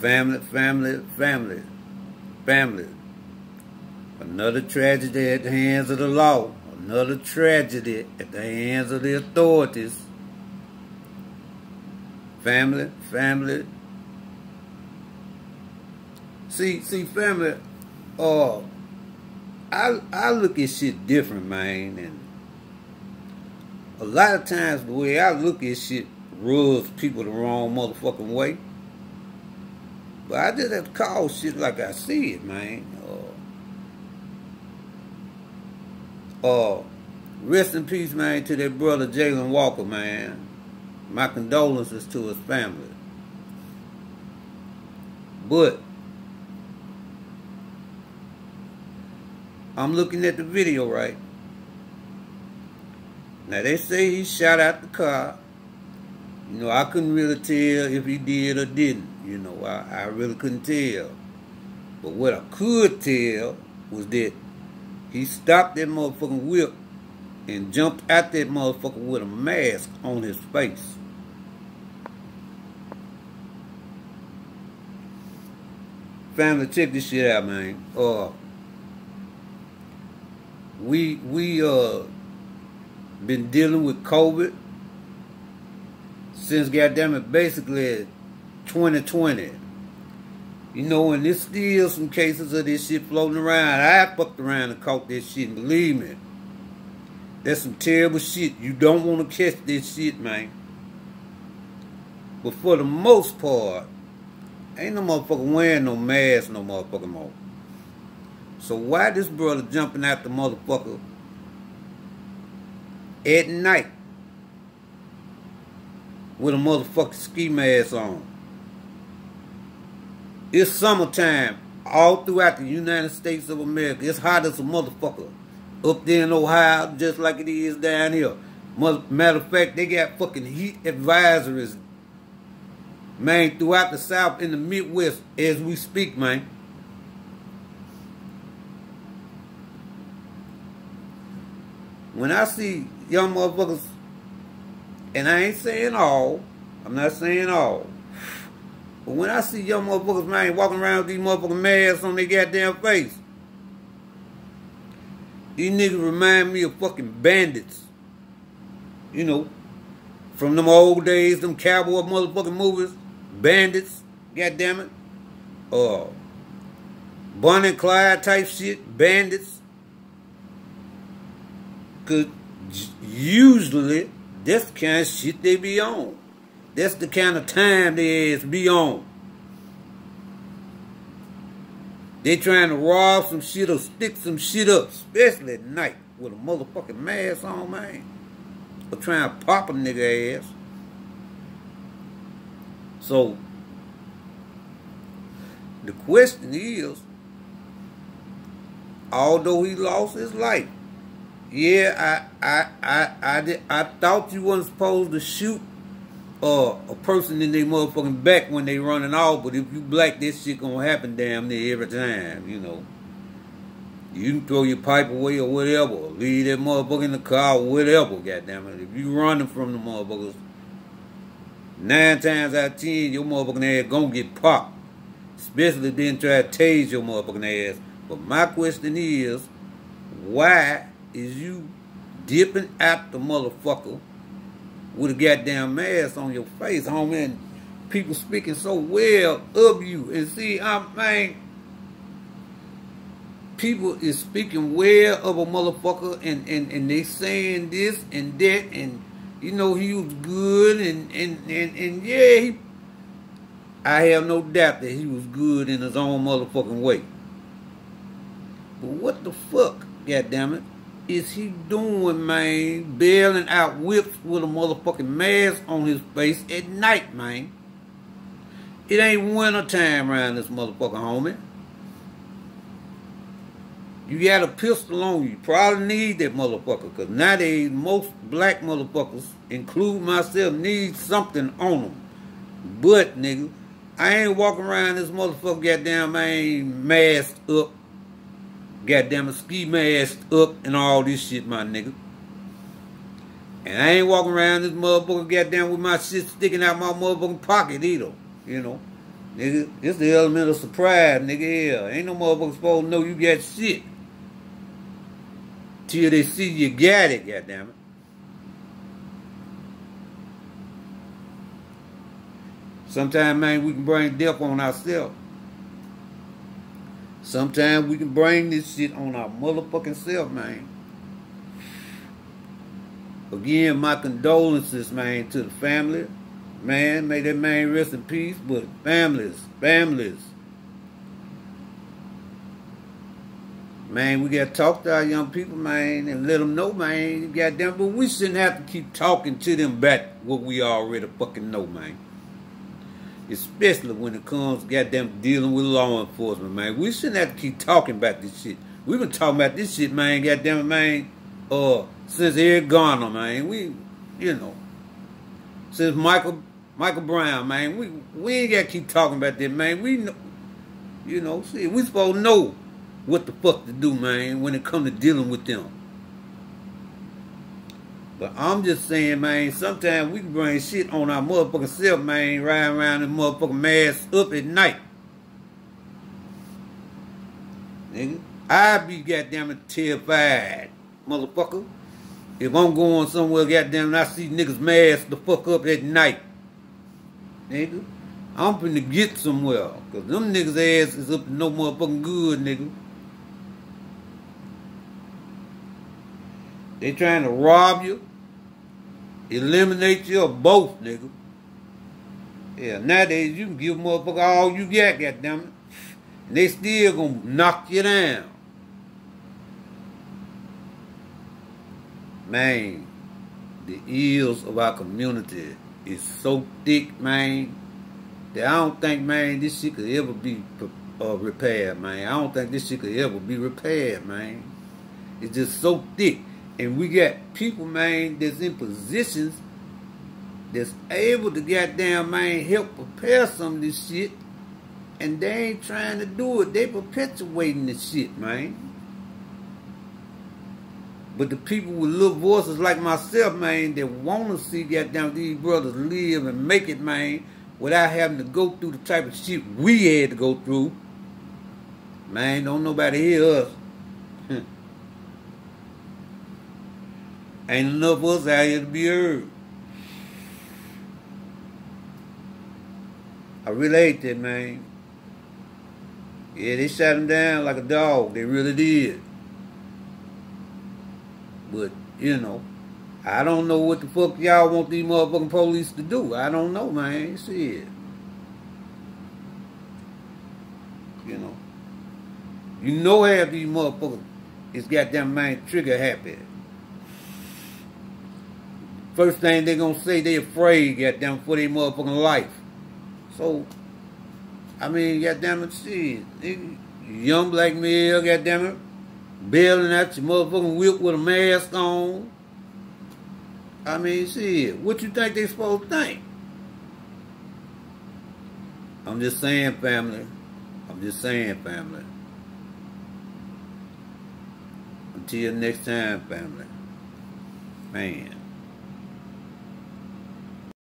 Family, family, family, family. Another tragedy at the hands of the law. Another tragedy at the hands of the authorities. Family, family. See, see, family, uh, I I look at shit different, man, and a lot of times the way I look at shit rubs people the wrong motherfucking way. But I just have to call shit like I see it, man. Uh, uh, rest in peace, man, to that brother Jayland Walker, man. My condolences to his family. But I'm looking at the video, right? Now they say he shot out the car. You know, I couldn't really tell if he did or didn't. You know, I, I really couldn't tell. But what I could tell was that he stopped that motherfucking whip and jumped out that motherfucker with a mask on his face. Family, check this shit out, man. Uh, we we uh been dealing with COVID since goddamn it basically 2020. You know, and there's still some cases of this shit floating around. I fucked around and caught this shit, and believe me, that's some terrible shit. You don't want to catch this shit, man. But for the most part, ain't no motherfucker wearing no mask no motherfucking more. So why this brother jumping out the motherfucker at night with a motherfucking ski mask on. It's summertime all throughout the United States of America. It's hot as a motherfucker. Up there in Ohio, just like it is down here. Matter of fact, they got fucking heat advisories, man, throughout the South and the Midwest as we speak, man. When I see young motherfuckers, and I ain't saying all, I'm not saying all, but when I see young motherfuckers, man, walking around with these motherfucking masks on their goddamn face, these niggas remind me of fucking bandits. You know, from them old days, them cowboy motherfucking movies, bandits, goddamn it. Uh, Bonnie and Clyde type shit, bandits. Cause usually the kind of shit they be on. That's the kind of time they is be on. They trying to rob some shit or stick some shit up, especially at night with a motherfucking mask on, man. Or trying to pop a nigga ass. So, the question is, although he lost his life, yeah, I I I I did, I thought you wasn't supposed to shoot uh, a person in their motherfucking back when they running off, but if you black, this shit gonna happen damn near every time, you know. You can throw your pipe away or whatever, or leave that motherfucker in the car or whatever, goddamn it. If you running from the motherfuckers, nine times out of ten, your motherfucking ass gonna get popped. Especially if they try to tase your motherfucking ass. But my question is, why is you dipping out the motherfucker with a goddamn mask on your face, homie, and people speaking so well of you. And see, I mean, people is speaking well of a motherfucker, and, and, and they saying this and that, and, you know, he was good, and, and, and, and yeah, he, I have no doubt that he was good in his own motherfucking way. But what the fuck, goddammit? Is he doing, man? Bailing out whips with a motherfucking mask on his face at night, man. It ain't winter time around this motherfucker, homie. You got a pistol on you. you probably need that motherfucker. Because nowadays, most black motherfuckers, include myself, need something on them. But, nigga, I ain't walking around this motherfucker goddamn, man, masked up goddamn ski mask up and all this shit, my nigga. And I ain't walking around this motherfucker goddamn with my shit sticking out my motherfucking pocket either, you know. Nigga, it's the element of surprise, nigga. Yeah, ain't no motherfucker supposed to know you got shit. Till they see you got it, goddamn it. Sometimes, man, we can bring death on ourselves. Sometimes we can bring this shit on our motherfucking self, man. Again, my condolences, man, to the family. Man, may that man rest in peace, but families, families. Man, we gotta talk to our young people, man, and let them know, man. Goddamn, but we shouldn't have to keep talking to them back what we already fucking know, man. Especially when it comes, goddamn, dealing with law enforcement, man. We shouldn't have to keep talking about this shit. We've been talking about this shit, man, goddamn, man, uh, since Eric Garner, man. We, you know, since Michael Michael Brown, man. We we ain't got to keep talking about that, man. We know, you know, see, we supposed to know what the fuck to do, man, when it come to dealing with them. But I'm just saying, man, sometimes we can bring shit on our motherfucking self, man, riding around in motherfucking mask up at night. Nigga, I be goddamn terrified, motherfucker. If I'm going somewhere, goddamn, I see niggas mask the fuck up at night. Nigga, I'm finna get somewhere. Cause them niggas ass is up to no motherfucking good, nigga. They trying to rob you, eliminate you, or both, nigga. Yeah, nowadays you can give motherfucker all you got, goddammit. And they still gonna knock you down. Man, the ills of our community is so thick, man, that I don't think, man, this shit could ever be uh, repaired, man. I don't think this shit could ever be repaired, man. It's just so thick. And we got people, man, that's in positions that's able to goddamn, man, help prepare some of this shit. And they ain't trying to do it. They perpetuating the shit, man. But the people with little voices like myself, man, that want to see goddamn these brothers live and make it, man, without having to go through the type of shit we had to go through. Man, don't nobody hear us. Here to be heard. I really hate that, man. Yeah, they shot him down like a dog. They really did. But, you know, I don't know what the fuck y'all want these motherfucking police to do. I don't know, man. See it. You know. You know half these motherfuckers is goddamn man trigger happy. First thing they gonna say, they afraid, goddamn, for their motherfucking life. So, I mean, goddamn it, see, Young black male, goddamn it, bailing at your motherfucking whip with a mask on. I mean, see, what you think they supposed to think? I'm just saying, family. I'm just saying, family. Until next time, family. Man.